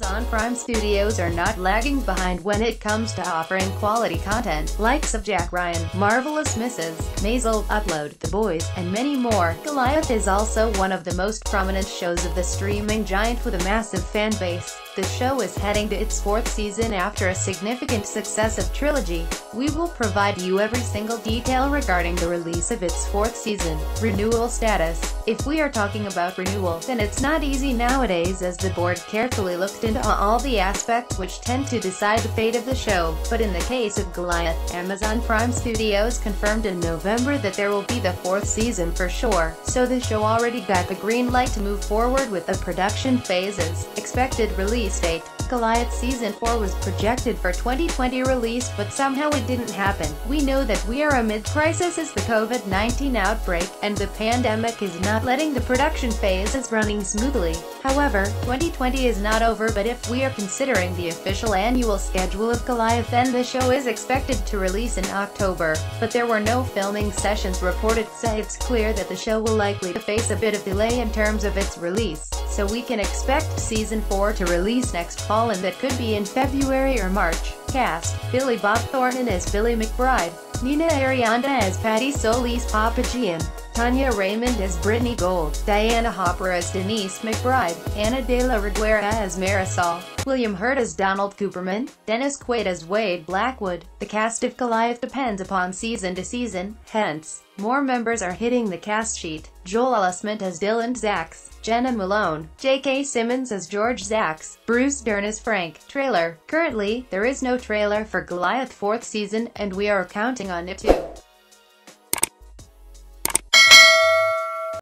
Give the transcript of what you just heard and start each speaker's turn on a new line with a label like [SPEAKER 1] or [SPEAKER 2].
[SPEAKER 1] Prime Studios are not lagging behind when it comes to offering quality content, likes of Jack Ryan, Marvelous Mrs. Maisel, Upload, The Boys, and many more. Goliath is also one of the most prominent shows of the streaming giant with a massive fan base. The show is heading to its fourth season after a significant success of Trilogy. We will provide you every single detail regarding the release of its fourth season. Renewal status. If we are talking about renewal, then it's not easy nowadays as the board carefully looked into all the aspects which tend to decide the fate of the show. But in the case of Goliath, Amazon Prime Studios confirmed in November that there will be the fourth season for sure. So the show already got the green light to move forward with the production phases. Expected release date. Goliath Season 4 was projected for 2020 release but somehow it didn't happen. We know that we are amid crisis as the COVID-19 outbreak, and the pandemic is not letting the production phases running smoothly. However, 2020 is not over but if we are considering the official annual schedule of Goliath then the show is expected to release in October, but there were no filming sessions reported so it's clear that the show will likely face a bit of delay in terms of its release so we can expect Season 4 to release next fall and that could be in February or March. Cast, Billy Bob Thornton as Billy McBride, Nina Arianda as Patty Solis Papagian, Tania Raymonde as Brittany Gold, Diana Hopper as Denise McBride, Ana de la Reguera as Marisol, William Hurt as Donald Cooperman, Dennis Quaid as Wade Blackwood. The cast of Goliath depends upon season to season, hence, more members are hitting the cast sheet. Joel Osment as Dylan Zax, Jena Malone, J.K. Simmons as George Zax, Bruce Dern as Frank. Trailer. Currently, there is no trailer for Goliath 4th season, and we are counting on it to.